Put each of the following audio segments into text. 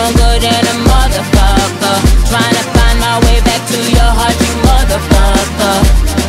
stronger than a motherfucker. Trying to find my way back to your heart, you motherfucker.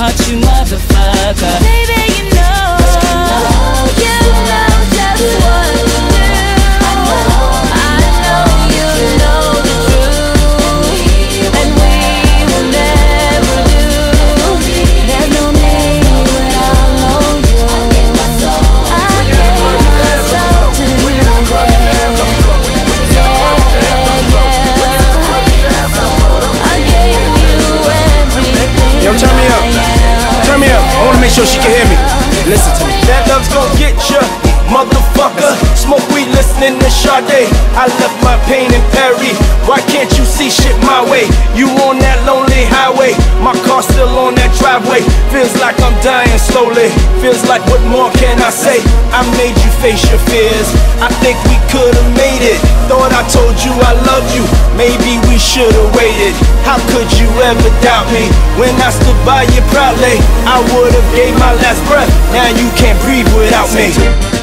hurt you motherfucker. Listening to Sade. I left my pain in Perry. Why can't you see shit my way? You on that lonely highway. My car still on that driveway. Feels like I'm dying slowly. Feels like what more can I say? I made you face your fears. I think we could've made it. Thought I told you I love you. Maybe we should've waited. How could you ever doubt me? When I stood by you proudly, I would've gave my last breath. Now you can't breathe without me.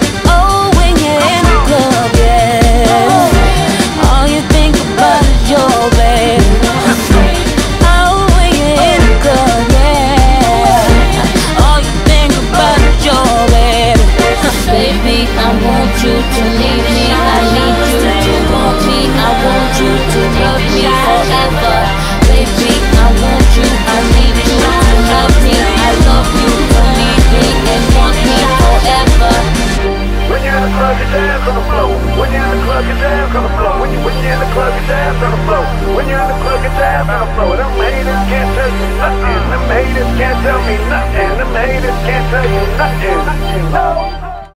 To leave me. I need you to want me. I want you to love me forever. Baby, I want you. I need you to love me. I love you need me and want me forever. When you're in the club, you dance on the floor. When you're in the club, you dance on the floor. When, you, when you're in the club, you dance on the floor.